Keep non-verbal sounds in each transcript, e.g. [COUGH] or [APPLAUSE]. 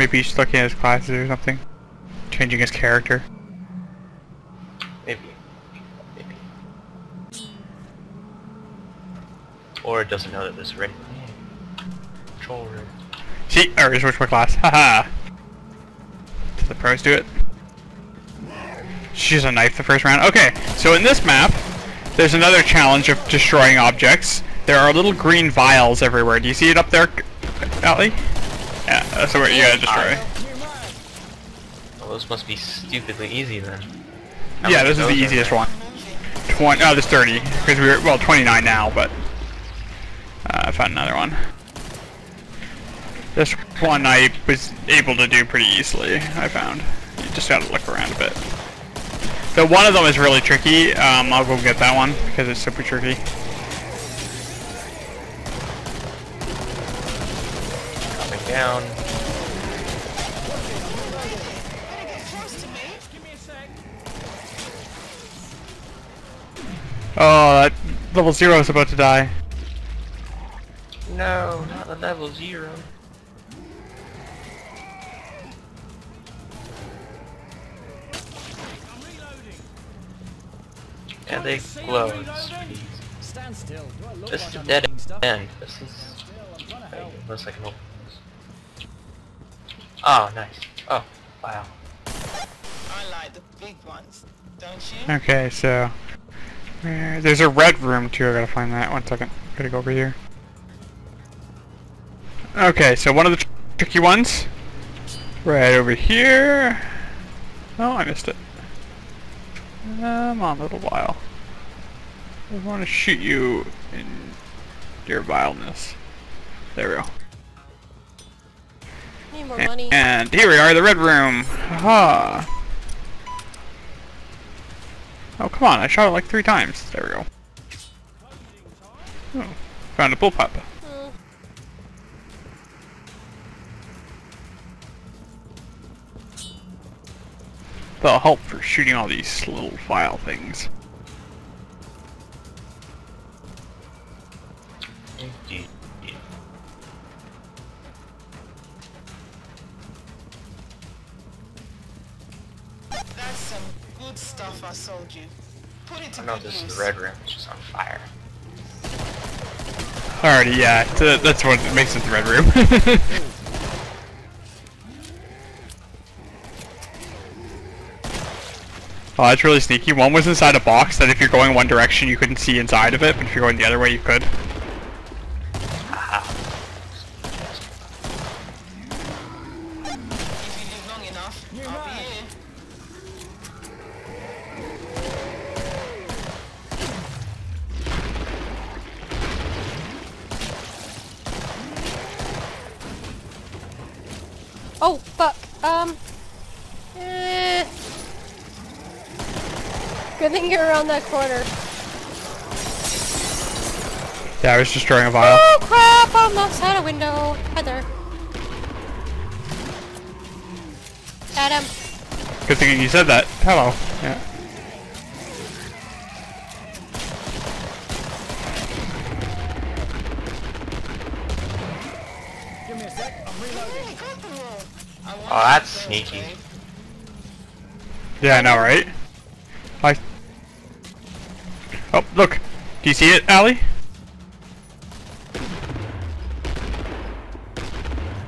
maybe he's looking at his classes or something. Changing his character. Maybe. Maybe. Or it doesn't know that this red control room. See, or switch my class. [LAUGHS] Haha. Did the pros do it? She's a knife the first round. Okay, so in this map, there's another challenge of destroying objects. There are little green vials everywhere. Do you see it up there, Ellie? Yeah, that's what you gotta destroy. Well, those must be stupidly easy then. How Yeah, this is the easiest one. 20, oh, there's 30, because we were, well, 29 now, but uh, I found another one. This one I was able to do pretty easily, I found. You just gotta look around a bit. So one of them is really tricky, um, I'll go get that one, because it's super tricky. Coming down. Oh, that level zero is about to die. No, not the level zero. And they glow. It's pretty easy. Stand still. Do I This is a I'm dead end. This is. Still, I'm trying to Okay, help. unless I can open this. Oh, nice. Oh, wow. I like the big ones, don't you? Okay, so... where- There's a red room too, I gotta find that. One second. Gotta go over here. Okay, so one of the tr tricky ones. Right over here. Oh, I missed it. Come on, a little while. I want to shoot you in your vileness. There we go. Need more money. And here we are, the red room. Haha. Oh, come on, I shot it like three times. There we go. Oh, found a bullpup. Hmm. That'll help for shooting all these little file things. Some good stuff I sold you. Put it to I know good this is the red room, it's just on fire. Alrighty, yeah, th- that's what makes it the red room. [LAUGHS] Oh, that's really sneaky. One was inside a box that if you're going one direction you couldn't see inside of it, but if you're going the other way you could. Haha. If you live long enough, I'll be here. Oh, fuck. Um. Eh. Good thing you're around that corner. Yeah, I was destroying a vial. Oh crap! I'm outside a window. Heather. Adam. Good thing you said that. Hello. Yeah. Give me a sec. I'm reloading. Hey, got them all. I want Oh, that's sneaky. Yeah, I know, right? I. Oh, look. Do you see it, Allie?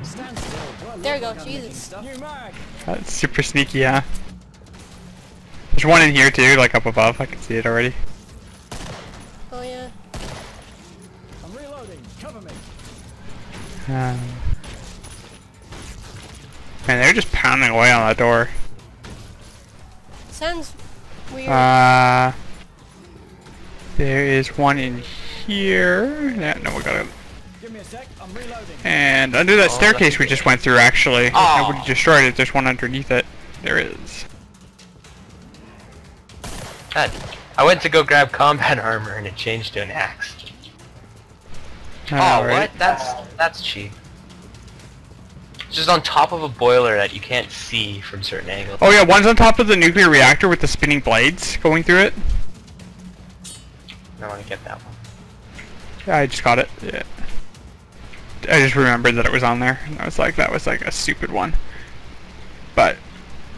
Stand still. Do I look There we go, like I'm making Jesus. New mag. That's super sneaky, yeah. There's one in here too, like up above. I can see it already. Oh yeah. I'm reloading. Cover me. Um, man, they're just pounding away on that door. Sounds weird. Uh, there is one in here. Yeah, no, we got it. Give me a sec. I'm reloading. And under that Oh, staircase we just went through, actually, Oh. nobody destroyed it. There's one underneath it. There is. God, I went to go grab combat [LAUGHS] armor and it changed to an axe. Oh, Alright. what? That's that's cheap. It's just on top of a boiler that you can't see from certain angles. Oh yeah, one's on top of the nuclear reactor with the spinning blades going through it. I want to get that one. Yeah, I just got it. Yeah. I just remembered that it was on there, and I was like, that was like a stupid one. But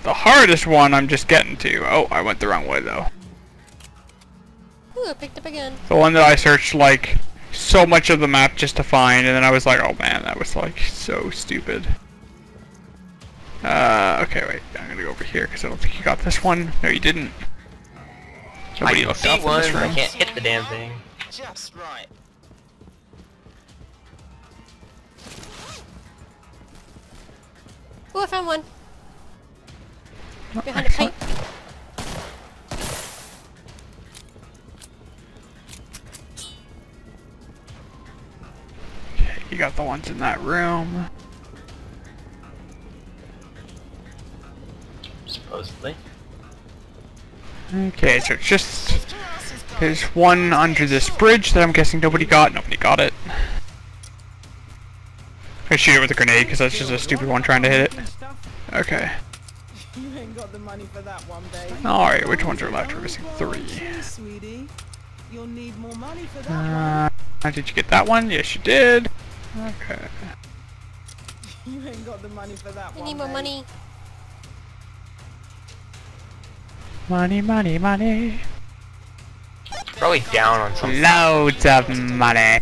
the hardest one I'm just getting to. Oh, I went the wrong way though. Ooh, I picked up again. The one that I searched like so much of the map just to find, and then I was like, oh man, that was like so stupid. Uh, okay, wait, I'm gonna go over here because I don't think you got this one. No, you didn't. Nobody I can looked see up in one, this but I room. can't hit the damn thing. Just right. Ooh, I found one. Oh, Behind a pipe. Okay, you got the ones in that room. Okay, so it's just Lift your asses, guys. there's one under this bridge that I'm guessing nobody got. Nobody got it. I shoot it with a grenade because that's just a stupid one trying to hit it. Okay. You ain't got the money for that one, babe. Alright, which ones are left? We're missing three. Gee, sweetie. You'll need more money for that Uh, did you get that one? Yes, you did. Okay. You ain't got the money for that I one. need more babe. money. Money, money, money. Probably down on something. Loads of money.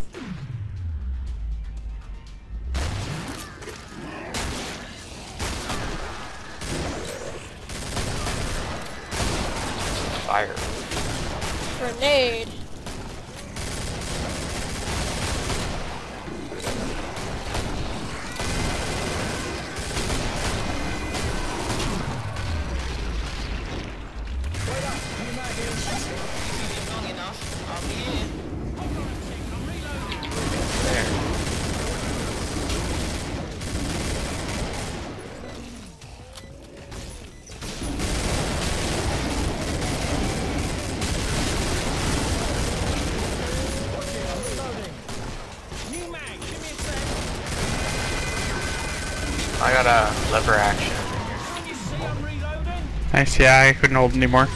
Yeah, I couldn't hold anymore.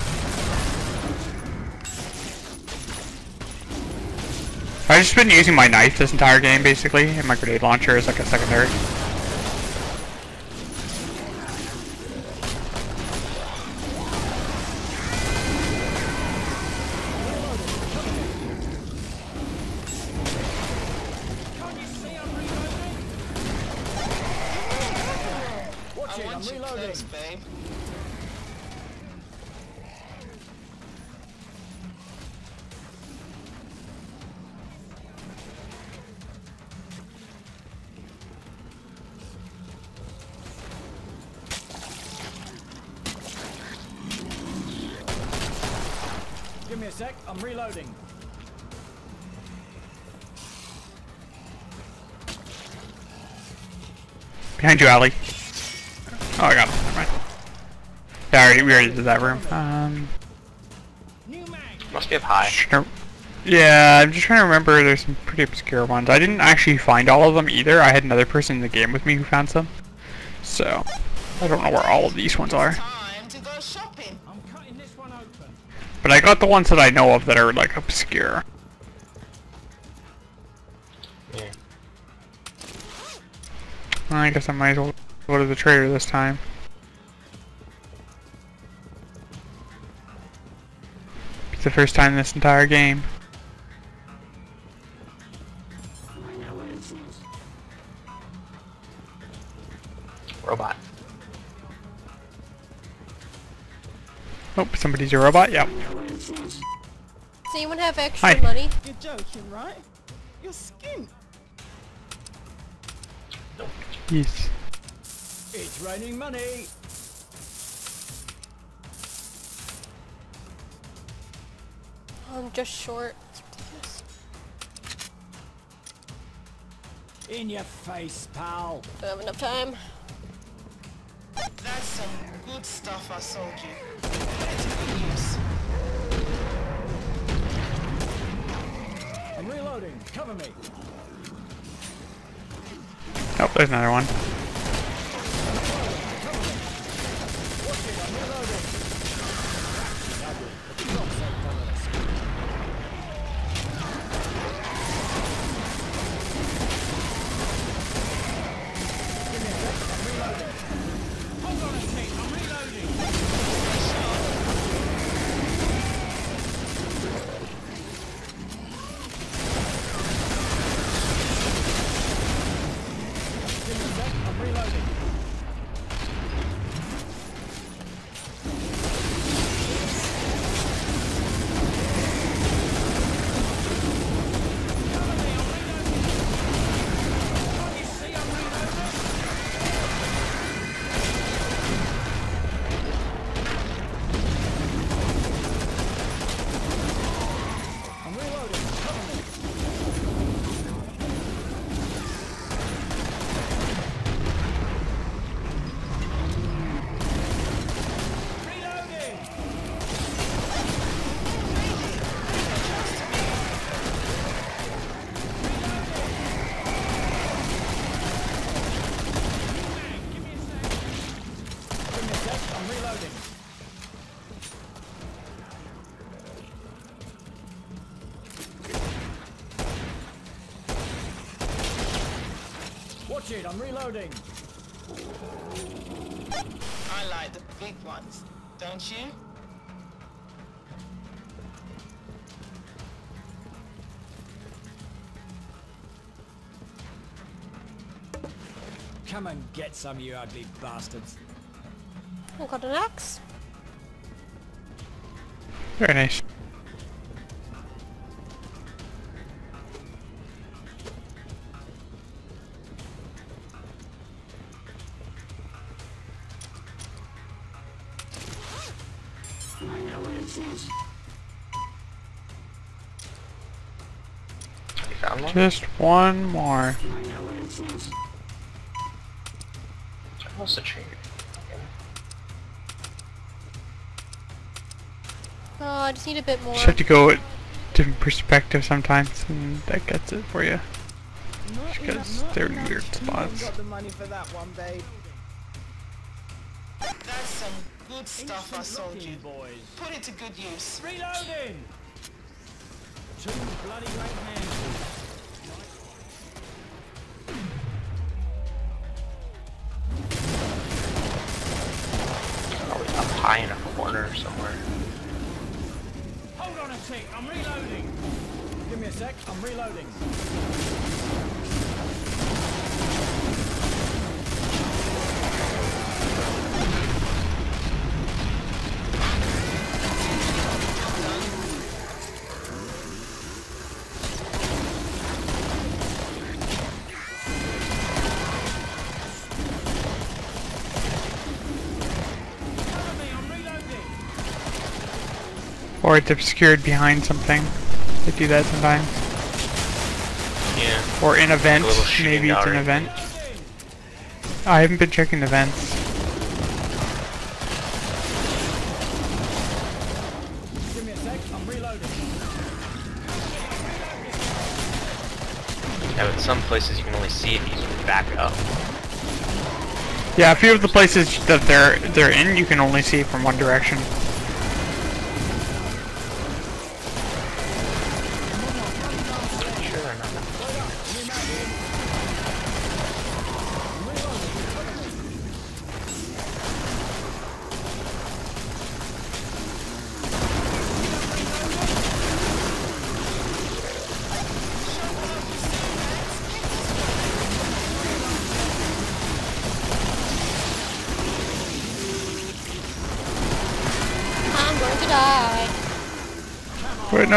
I've just been using my knife this entire game, basically, and my grenade launcher is like a secondary. Give me a sec, I'm reloading. Behind you, Ali. Oh, I got him. Never mind. Yeah, already, we already did that room. Um, New mag. Must be up high. Sure. Yeah, I'm just trying to remember. There's some pretty obscure ones. I didn't actually find all of them either. I had another person in the game with me who found some. So, I don't know where all of these ones are. Time to go shopping. I'm cutting this one open. But I got the ones that I know of that are like obscure. Here. I guess I might as well go to the trader this time. It's the first time in this entire game. Robot. Oh, somebody's a robot? Yep. Does anyone have extra Hi. money? You're joking, right? Your skin. skint. Yes. It's raining money. I'm just short. In your face, pal. Don't have enough time. That's some good stuff I sold you. Put good use. Reloading. Cover me. Oh, there's another one. Watch it, I'm reloading. I like the big ones, don't you? Come and get some, you ugly bastards. I got an axe. Very nice. Just one more. What's the tree? Oh, uh, I just need a bit more. Just have to go at different perspective sometimes, and that gets it for you. Not Because enough, not they're in weird spots. got the money for that one, babe. That's some good stuff I sold you. boys. Put it to good use. Reloading! Two bloody great handfuls. Tick, I'm reloading. Give me a sec, I'm reloading. Cover me, I'm reloading. Or it's obscured behind something. They do that sometimes. Yeah. Or in a vent. A Maybe it's an event. I haven't been checking the vents. Give me a sec, I'm reloading. Yeah, but some places you can only see if you back up. Yeah, a few of the places that they're they're in, you can only see from one direction.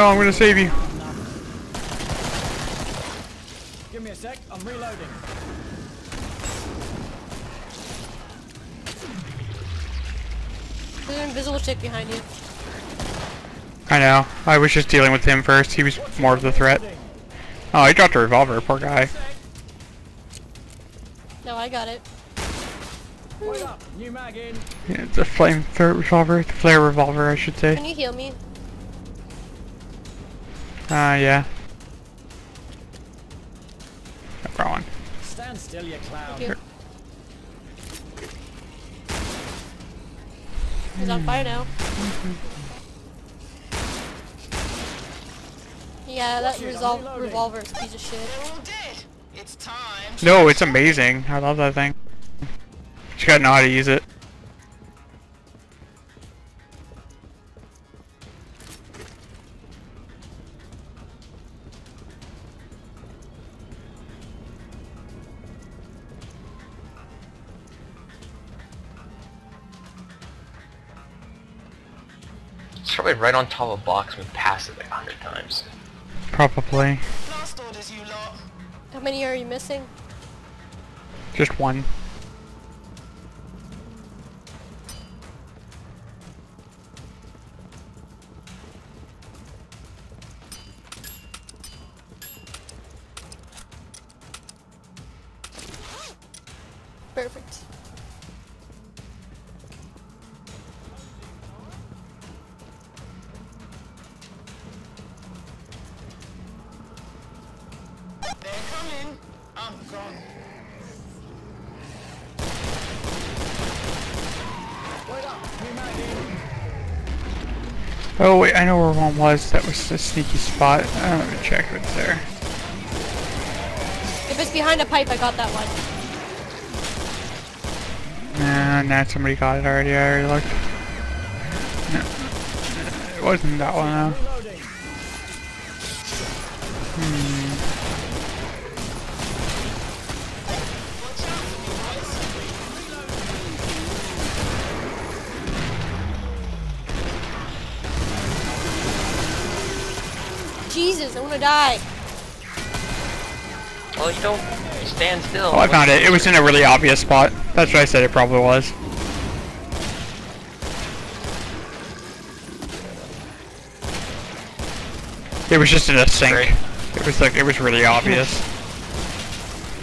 I'm gonna save you. Give me a sec, I'm reloading. There's an invisible chick behind you. I know. I was just dealing with him first. He was more of the threat. Oh, he dropped a revolver. Poor guy. No, I got it. wait up, new mag in. Yeah, it's a flame revolver. The flare revolver, I should say. Can you heal me? Ah, uh, yeah. No problem. Stand still, you clown. Thank you. He's on fire now. Yeah, that Shit, resol- revolver is a piece of shit. They're all dead. It's time. No, it's amazing. I love that thing. Just gotta know how to use it. It's probably right on top of a box and we passed it like a hundred times. Probably. Last orders, you lot. How many are you missing? Just one. That a sneaky spot. I'm gonna check if it's there. If it's behind a pipe, I got that one. Nah, nah, somebody got it already. I already looked. No, it wasn't that one though. Reloading. Jesus, I wanna die. Oh, well, you don't stand still. Oh, I found it. It was in a really obvious spot. That's what I said it probably was. It was just in a sink. Great. It was like, it was really obvious.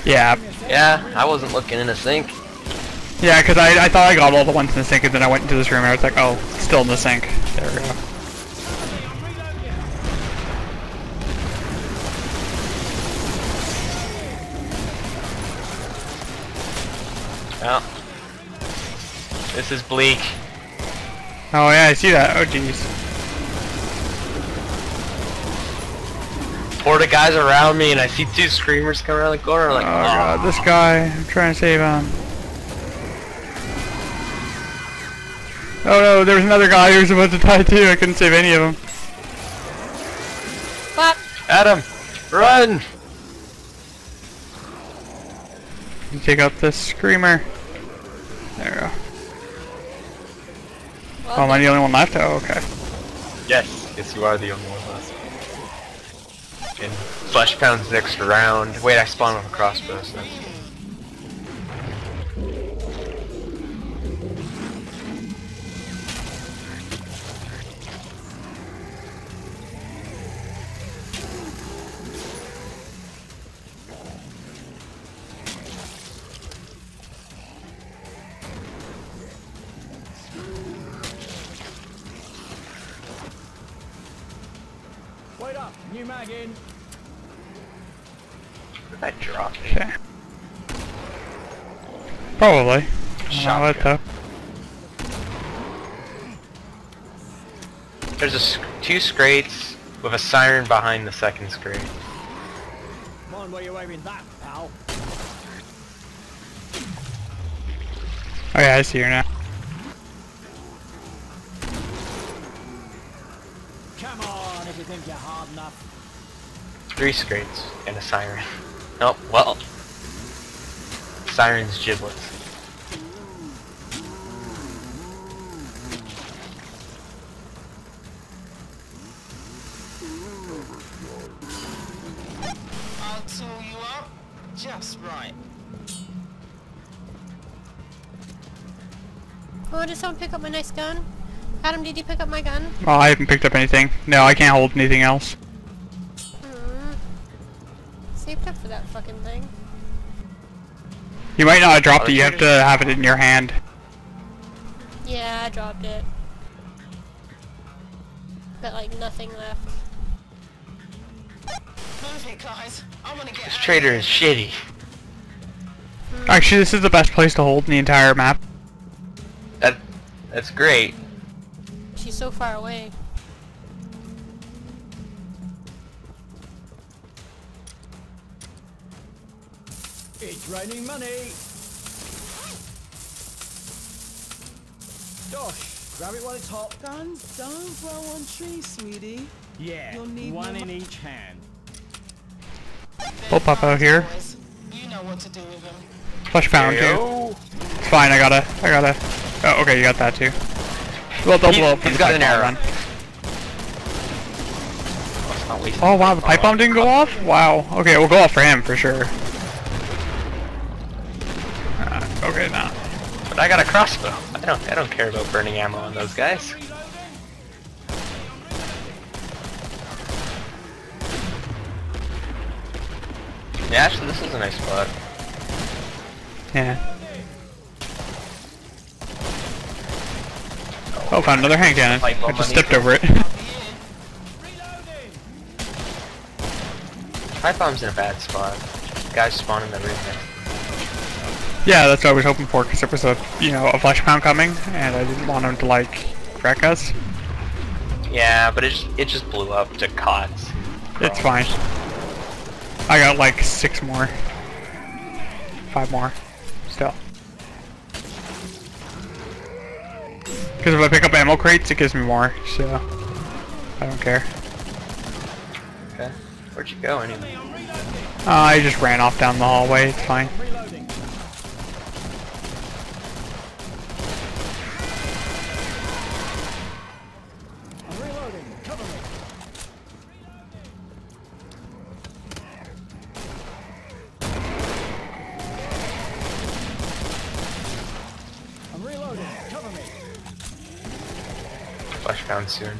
Yeah, Yeah, I wasn't looking in a sink. yeah, because I, I thought I got all the ones in the sink and then I went into this room and I was like, oh, still in the sink. There we go. Well, this is bleak. Oh yeah, I see that. Oh jeez. Four the guys around me, and I see two screamers come around the corner. Like. Oh Like, god, ah. this guy. I'm trying to save him. Oh no, there was another guy who was about to die too. I couldn't save any of them. But Adam, run! You take out this screamer. There we go. Oh, am I the only one left? Oh, okay. Yes, yes, you are the only one left. And Flesh Pound's next round. Wait, I spawned with a crossbow, so. Probably. I don't what Shotgun. though. There's a sc- two scrakes with a siren behind the second scrake. Mind where you're aiming that, pal. Oh yeah, I see her now. Come on, if you think you're hard enough. Three scrakes and a siren. [LAUGHS] Oh, well. Siren's giblets. Did someone pick up my nice gun? Adam, did you pick up my gun? Well, I haven't picked up anything. No, I can't hold anything else. Hmm. Saved up for that fucking thing. You might not have dropped it. You have to have it in your hand. Yeah, I dropped it. But like nothing left. Move it, guys. I want to get This out trader is shitty. Actually, this is the best place to hold in the entire map. That, that's great. She's so far away. It's raining money. Dosh, grab it while it's hot. Guns don't grow on trees, sweetie. Yeah, You'll need one in each hand. Pull Papa here. boys. You know what to do with them. Flesh pound too. It's fine. I gotta. I gotta. Oh, okay. You got that too. Well, they'll He- blow up. he's got an arrow. run. Let's not waste Oh wow, the pipe bomb didn't go off. Wow. Okay, we'll go off for him for sure. Uh, okay, now. But I got a crossbow. I don't I don't care about burning ammo on those guys. Yeah, actually this is a nice spot. Yeah. Oh, found another hand cannon. I just stepped over it. Reloading. Pipe bomb's in a bad spot. Guys spawn in the room there. Yeah, that's what I was hoping for, because there was a, you know, a flesh pound coming, and I didn't want him to, like, wreck us. Yeah, but it just it just blew up to cots. It's fine. I got, like, six more. Five more. Because if I pick up ammo crates, it gives me more, so... I don't care. Okay. Where'd you go anyway? Uh, I just ran off down the hallway, it's fine. For you.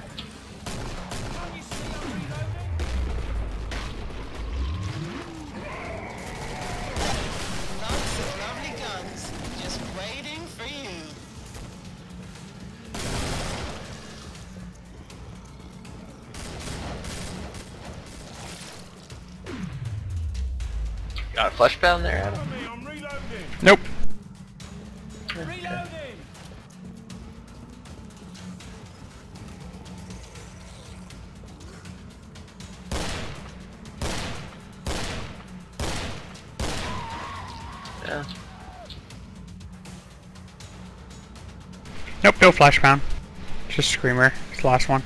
Got a flesh pound there, Adam. Flash pound. Just Screamer. It's the last one.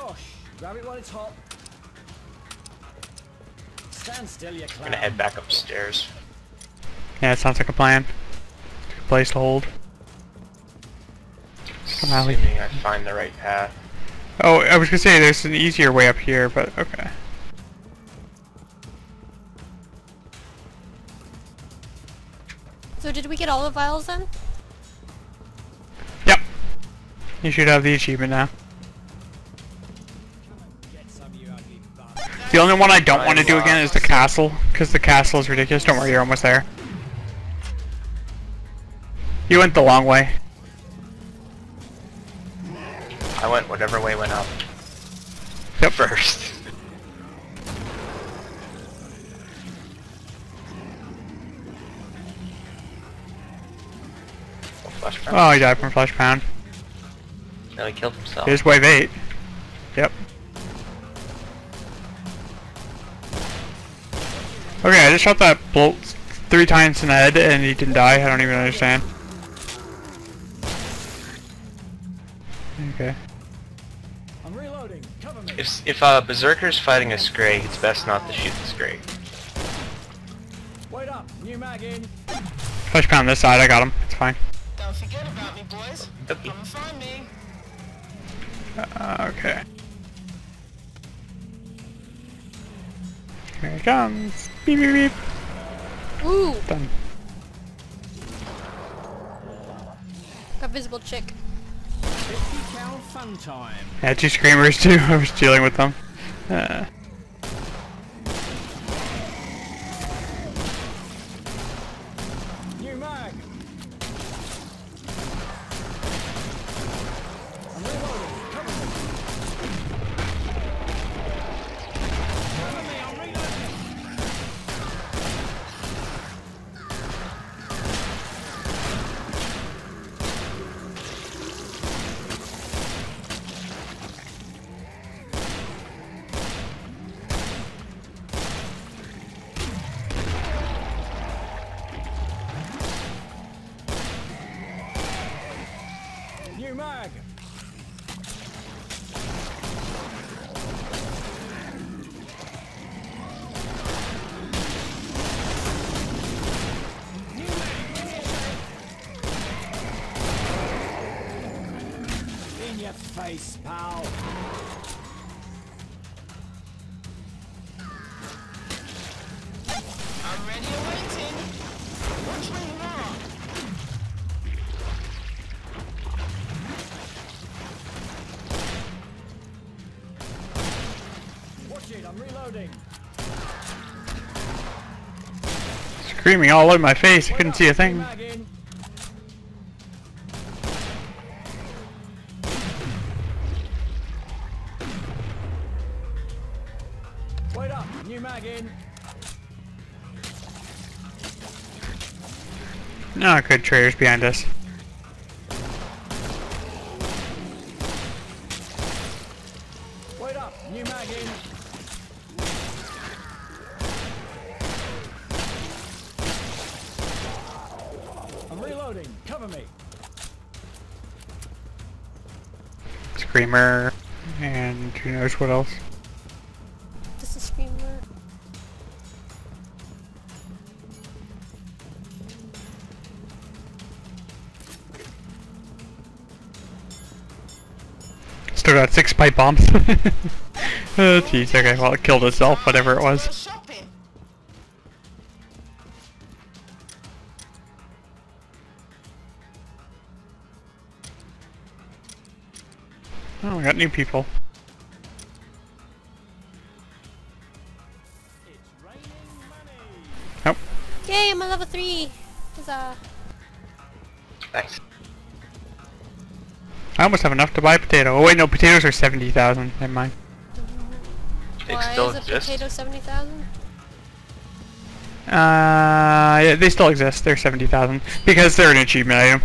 Dosh, grab it while it's hot. Stand still, you I'm gonna head back upstairs. yeah, it sounds like a plan. Good place to hold. Come on, Assuming I find the right path. Oh, I was gonna say there's an easier way up here, but okay. So did we get all the vials then? Yep. You should have the achievement now. The only one I don't want to do again is the castle, because the castle is ridiculous. Don't worry, you're almost there. You went the long way. I went whatever way went up Yep. [LAUGHS] first. Oh, he died from flesh pound. No, he killed himself. Here's wave 8. Yep. Okay, I just shot that bolt three times in the head and he didn't die. I don't even understand. Okay. I'm reloading. Cover me. If if uh, Berserker's fighting a Scrake, it's best not to shoot the Scrake. Wait up. New mag in. Push pound this side, I got him. It's fine. Don't forget about me, boys. Okay. Come and find me. Uh, okay. Here he comes. Beep beep beep. Ooh! Done. Got visible chick. 50 cal fun time. Yeah, two screamers too. [LAUGHS] I was dealing with them. Uh, your face, pal. I'm reloading. Screaming all over my face, I couldn't see a thing. Traders behind us. Wait up, new mag in. I'm reloading. Cover me. Screamer, and who knows what else. Pipe bombs. [LAUGHS] oh jeez, okay, well it killed itself, whatever it was. Oh, we got new people. Oh, Yay, I'm a level 3! Huzzah. Thanks. I almost have enough to buy a potato. Oh wait, no, potatoes are 70,000. Never mind. They Why still is a potato 70,000? Uh, yeah, they still exist. They're 70,000. Because they're an achievement item.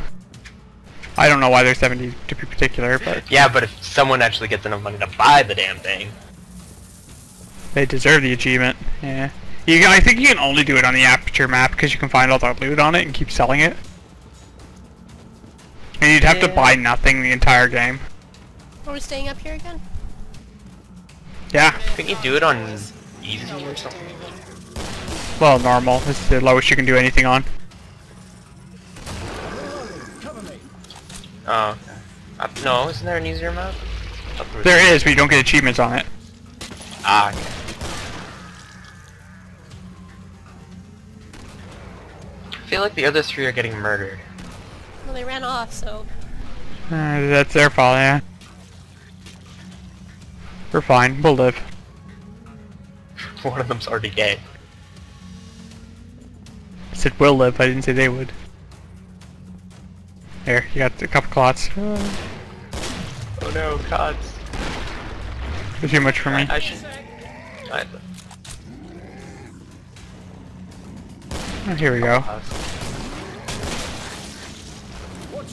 I don't know why they're 70 to be particular, but Yeah, but if someone actually gets enough money to buy the damn thing, they deserve the achievement. Yeah. You can, I think you can only do it on the aperture map because you can find all the loot on it and keep selling it. And you'd have to buy nothing the entire game. Are we staying up here again? Yeah. can you do it on easy or something? Well, normal. This is the lowest you can do anything on. Oh, okay. Uh, no, isn't there an easier map? There is, but you don't get achievements on it. Ah, okay. I feel like the other three are getting murdered. Well, they ran off, so... Uh, that's their fault, yeah. We're fine. We'll live. [LAUGHS] One of them's already dead. I said we'll live. I didn't say they would. There, you got a couple clots. Uh, Oh no, gods. too much for me. I should. I, Oh, here we go.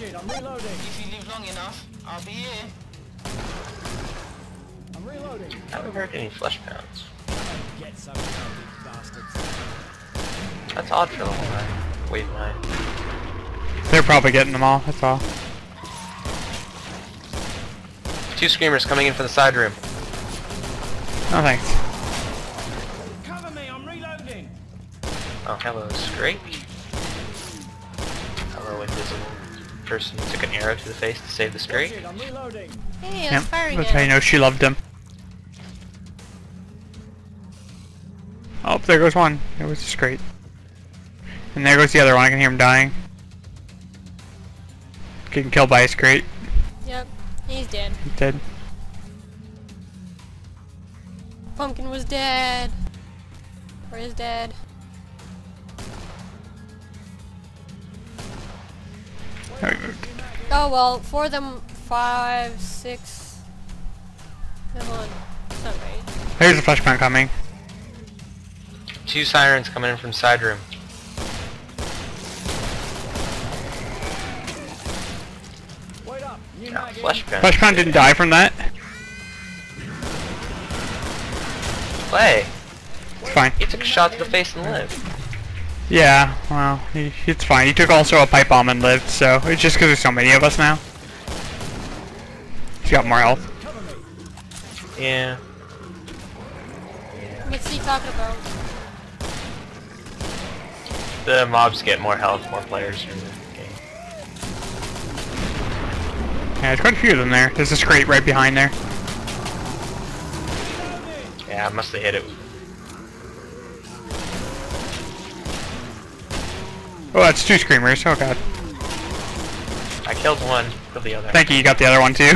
Watch it, I'm reloading. If you live long enough, I'll be here. I'm reloading. I haven't heard any flesh pounds. Get some, bastards. That's odd for level 9. Wave 9. They're probably getting them all. That's all. Two screamers coming in from the side room. Oh, thanks. Cover me, I'm reloading. Oh, hello, Scrake. Hello, invisible person took an arrow to the face to save the Watch Scrake. it, Hey, I'm Yep. firing That's how you know she loved him. Oh, there goes one. It was just great. And there goes the other one. I can hear him dying. Getting killed by a scrake. Yep, he's dead. He's dead. Pumpkin was dead. Or is dead. Oh, he moved. Well, four of them, five, six. Come on, it's not right. There's a flesh pound coming. Two sirens coming in from side room. Wait up, new Yeah, mag flesh. Flashbang didn't die from that. Play. It's fine. He took a shot to the face and lived. Yeah, well, he, it's fine. He took also a pipe bomb and lived, so it's just because there's so many of us now. He's got more health. Cover. Yeah. What's he talking about? The mobs get more health, more players from the game. Yeah, there's quite a few of them there. There's a scrake right behind there. Yeah, I must have hit it. Oh, that's two screamers. Oh god. I killed one, killed the other. Thank you, you got the other one too.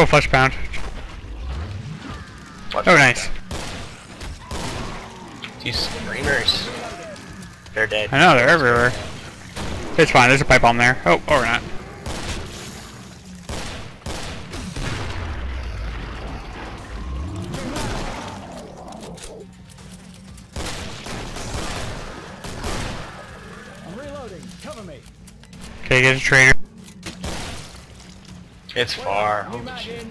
Oh, flesh pound. Watch Oh, out. nice. Two screamers. They're dead. I know, they're everywhere. It's fine, there's a pipe bomb there. Oh, or not. I'm reloading. Cover me. Okay, get a trader. It's far. Holy shit.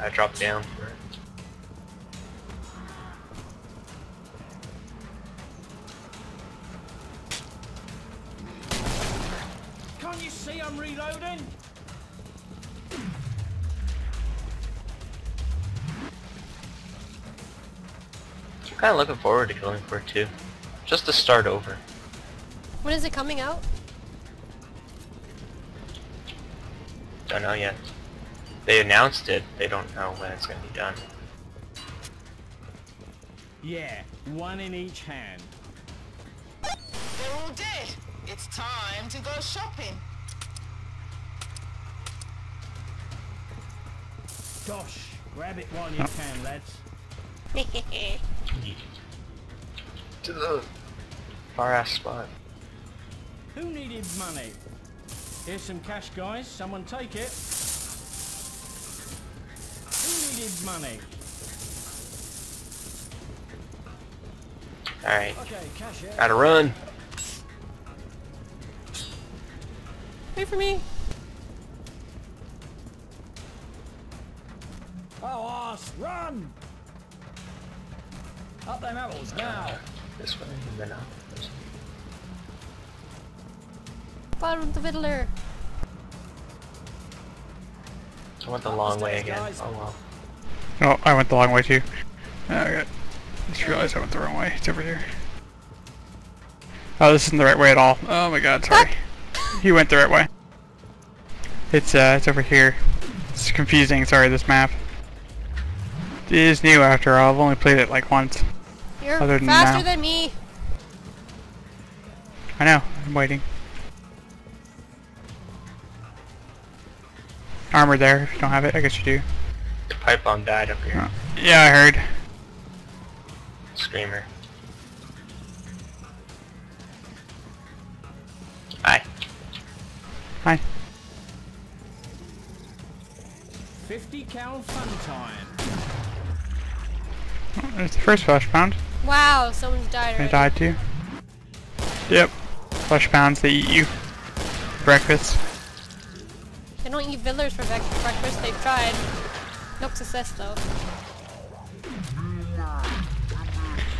I dropped down. Can't you see I'm reloading? I'm kind of looking forward to Killing Floor 2. Just to start over. When is it coming out? Don't know yet. They announced it. They don't know when it's going to be done. Yeah, one in each hand. They're all dead. It's time to go shopping. Dosh, grab it while you can, lads. [LAUGHS] To the far ass spot. Who needed money? Here's some cash, guys. Someone take it. Who needed money? Alright, Okay, gotta run. Wait for me. Oh, ass, run! Up them apples now. This way, and then up. Bottom the fiddler. I went the long way again. guys. Oh well. Oh, I went the long way too. Oh, I got. Just realized I went the wrong way. It's over here. Oh, this isn't the right way at all. Oh my god, sorry. [LAUGHS] He went the right way. It's uh, it's over here. It's confusing. Sorry, this map. It is new after all. I've only played it like once. You're Other than faster now. than me. I know. I'm waiting. Armor there. If you don't have it, I guess you do. The pipe bomb died up here. Oh. Yeah, I heard. Screamer. Hi. Hi. 50 cal fun time. Oh, There's the first flesh pound. Wow, someone's died I already. died too. Yep. Flesh pounds, they eat you. Breakfast. They don't eat villagers for breakfast. They've tried. No success though.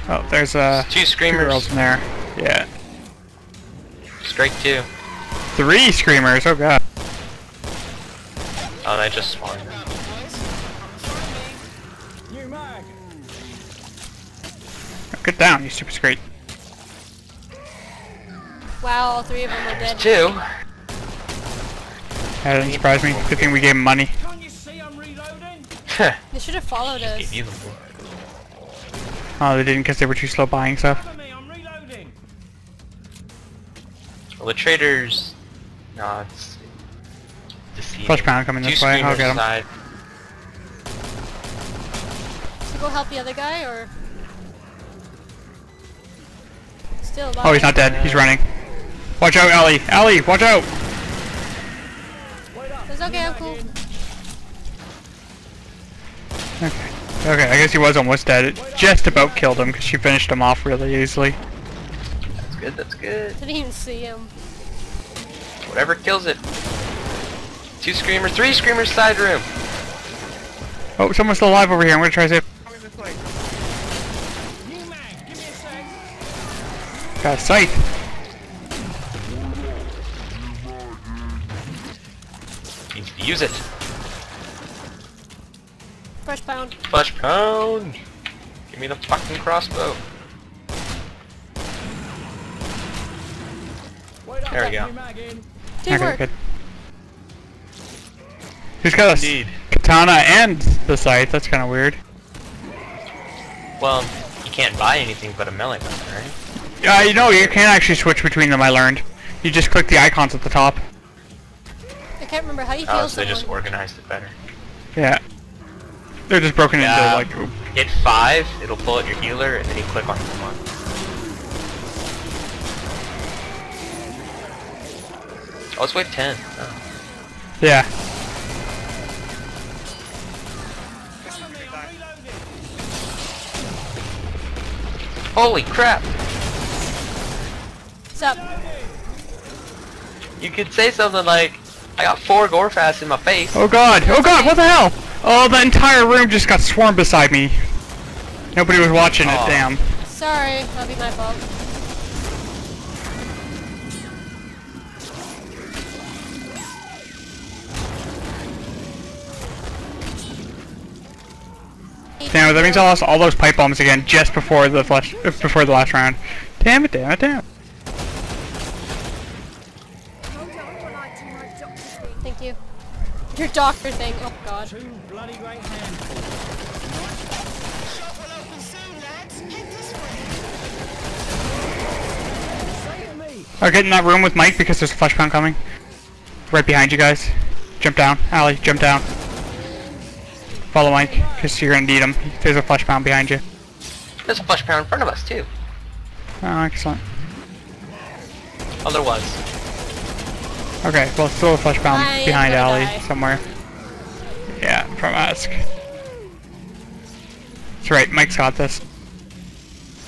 Oh, there's uh, Two two screamers. girls in there. Yeah. Strike two. Three screamers, oh god. Oh, they just spawned. About me, boys. Come find me. New mag. Get down, you stupid scrake. Wow, all three of them are dead. Two. That didn't surprise me. Good thing we gave him money. Can't you see I'm reloading? [LAUGHS] They should have followed us. Gave you the more. Oh, they didn't because they were too slow buying stuff. Cover me, I'm reloading. Well, the traders. No, it's deceiving. Flesh pound coming Two this way, I'll screamers get 'em. side. So go help the other guy, or still alive? Oh, he's not dead. He's running. Watch out, Ellie. Ellie, watch out. Wait up. It's okay, I'm cool. Okay. Okay, I guess he was almost dead. It just about killed him because she finished him off really easily. That's good, that's good. I Didn't even see him. Whatever kills it. Two screamers, three screamers side room. Oh, someone's still alive over here. I'm gonna try to save. New mag. Give me a sec. Got a scythe. Needs to use it. Flesh pound. Flesh pound. Give me the fucking crossbow. Wait. There we go. New mag in. Teamwork. Okay, good. Who's got us? Indeed. katana and the scythe. That's kind of weird. Well, you can't buy anything but a melee weapon, right? Yeah, you know you can actually switch between them. I learned. You just click the icons at the top. I can't remember how you Oh, feel so they just organized it better. Yeah. They're just broken Yeah. into like. Hit 5, it'll pull out your healer, and then you click on someone. Oh, it's wave 10. Oh. Yeah. Holy crap! What's up? You could say something like, I got four Gorefast in my face. Oh god! Oh god! What the hell? Oh, the entire room just got swarmed beside me. Nobody was watching it. Damn. Sorry, that'll be my fault. Damn it! That means I lost all those pipe bombs again just before the flash, uh, before the last round. Damn it! Damn it! Damn. it. Thank you. Your doctor thing. Oh god. Two bloody great handfuls. Shop will open soon, lads. Head this way. Say me. I'll get in that room with Mike because there's a flesh pound coming. Right behind you guys. Jump down, Allie. Jump down. Follow Mike, because you're gonna need him. There's a flesh pound behind you. There's a flesh pound in front of us, too. Oh, excellent. Oh, there was. Okay, well, still a flesh pound I behind gonna die. somewhere. Yeah, from Ask. That's right, Mike's got this.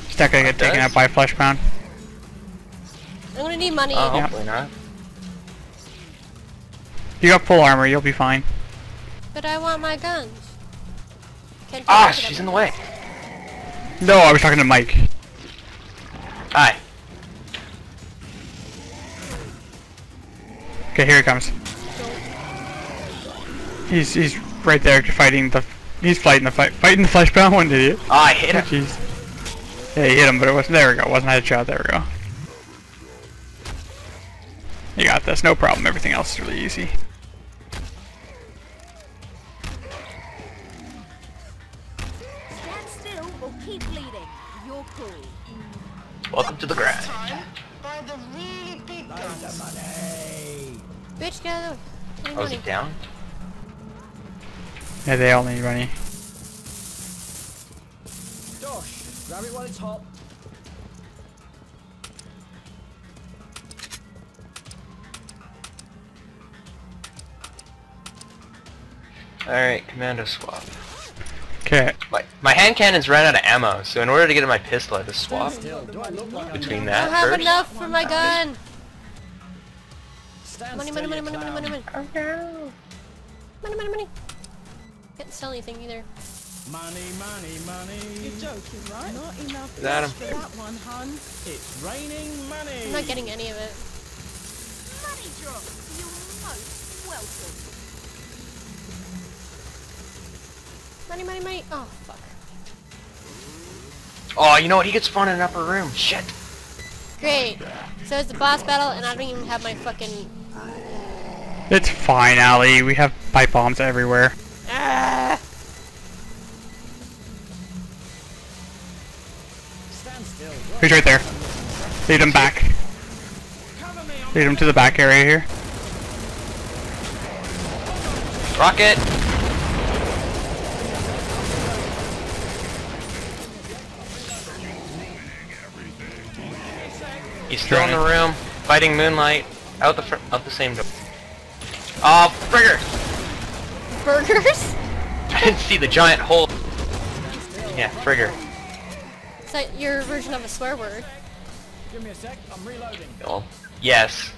He's not gonna get taken out by a flesh pound. I'm gonna need money. Oh, Yeah. hopefully not. You got full armor, you'll be fine. But I want my guns. Can't Ah, she's in the way. No, I was talking to Mike. Hi. Okay, here he comes. He's he's right there fighting the. He's fighting the fight, fighting the flesh pound. One idiot. Ah, I hit Oh, him. jeez. Yeah, he hit him, but it wasn't. There we go. It wasn't a headshot. There we go. You got this. No problem. Everything else is really easy. Stand still or keep bleeding. You're cool. Welcome to the grind. Time. Buy the really big guns. Bitch, get out of the way. Oh, is money. it down? Yeah, they all need money. Dosh, grab it while it's hot. Alright, commando swap. Okay. My, my hand cannons ran out of ammo, so in order to get in my pistol, I had to swap Still, do I look like I'm between that don't have first. enough for my gun. Stand Money, still, money, money, money, money, money, clown. money. Oh, money, money, money. Can't sell anything either. Money, money, money. You're joking, right? Not enough cash for that one, hun. It's raining money. I'm not getting any of it. Money drop. You're most welcome. Money, money, money. Oh, fuck. Oh, you know what? He gets spawned in an upper room. Shit. Great. So it's the boss battle, and I don't even have my fucking. It's fine, Allie. We have pipe bombs everywhere. Ah! He's right there. Lead him back. Cover me. I'm Lead him to the back area here. Rocket! He's still in the room, fighting Moonlight, out the fr out the same door. Oh, frigger! Burgers? [LAUGHS] I didn't see the giant hole. Yeah, frigger. Is that your version of a swear word? Give me a sec. I'm reloading. Oh, yes.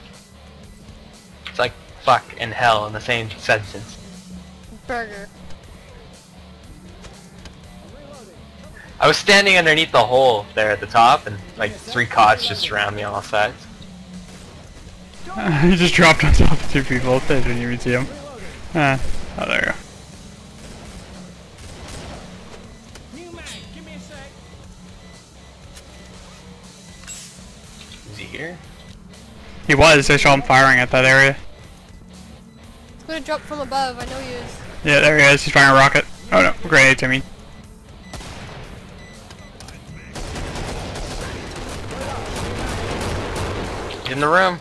It's like fuck and hell in the same sentence. Burger. I was standing underneath the hole there at the top, and like three clots just surround me on all sides. [LAUGHS] he just dropped on top of two people. They didn't even see him. Uh, oh, there you go. Give me a sec. Is he here? He was. I saw him firing at that area. He's gonna drop from above. I know he is. Yeah, there he is. He's firing a rocket. Oh no, grenades, I mean. In the room.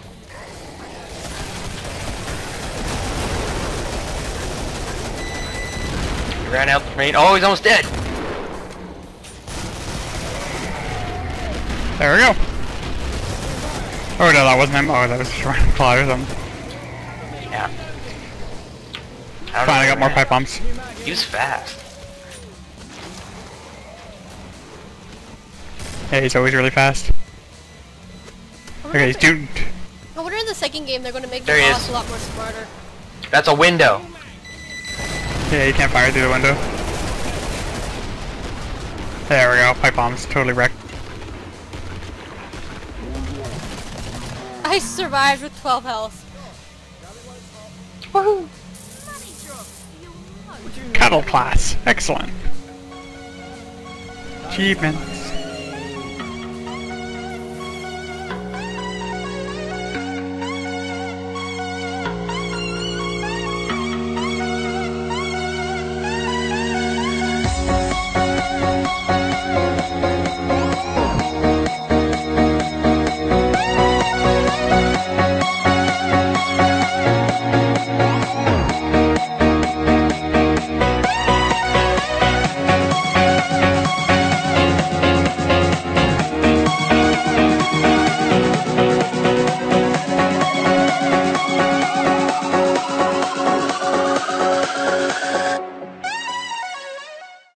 Ran out the main. Oh, he's almost dead. There we go. Oh no, that wasn't him. Oh, that was just to Clyde or something. Yeah. I don't Fine, I got more pipe bombs. ran. He was fast. Yeah, he's always really fast. Okay, he's doomed. I wonder in the second game they're gonna make There the he boss is. a lot more smarter. That's a window. Yeah, you can't fire through the window. There we go. Pipe bombs totally wrecked. I survived with 12 health. Drop. Cattle class. Excellent. Achievement.